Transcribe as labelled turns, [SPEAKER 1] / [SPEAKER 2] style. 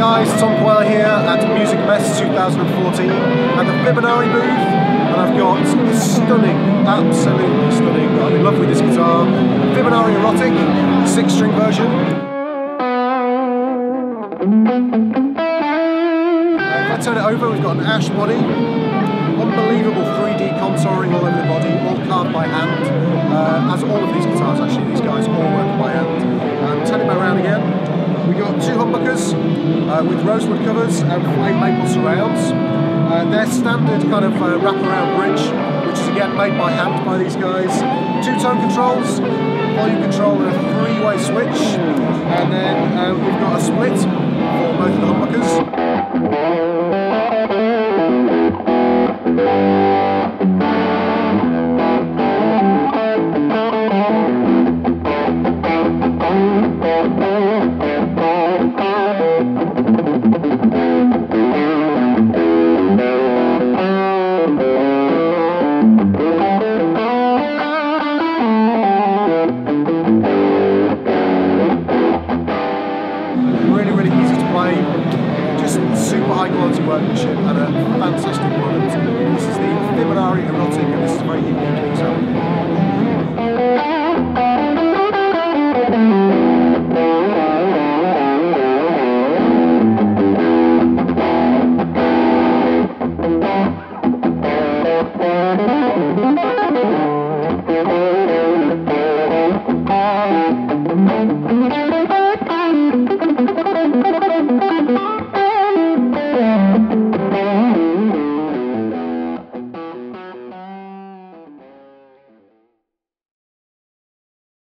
[SPEAKER 1] Guys, Tom Quayle here at Musikmesse 2014 at the Fibenare booth. And I've got a stunning, absolutely stunning, I'm in love with this guitar, Fibenare Erotic, 6 string version. Uh, if I turn it over, we've got an ash body, unbelievable 3D contouring all over the body, all carved by hand, uh, as all of these guitars actually, humbuckers uh, with rosewood covers and flame maple surrounds. Uh, they're standard kind of uh, wraparound bridge, which is again made by hand by these guys. Two tone controls, volume control and a three-way switch. And then uh, we've got a split for both of the humbuckers. Really, really easy to play, just super high quality workmanship and a fantastic product. This is the Fibenare Erotic and this is very unique.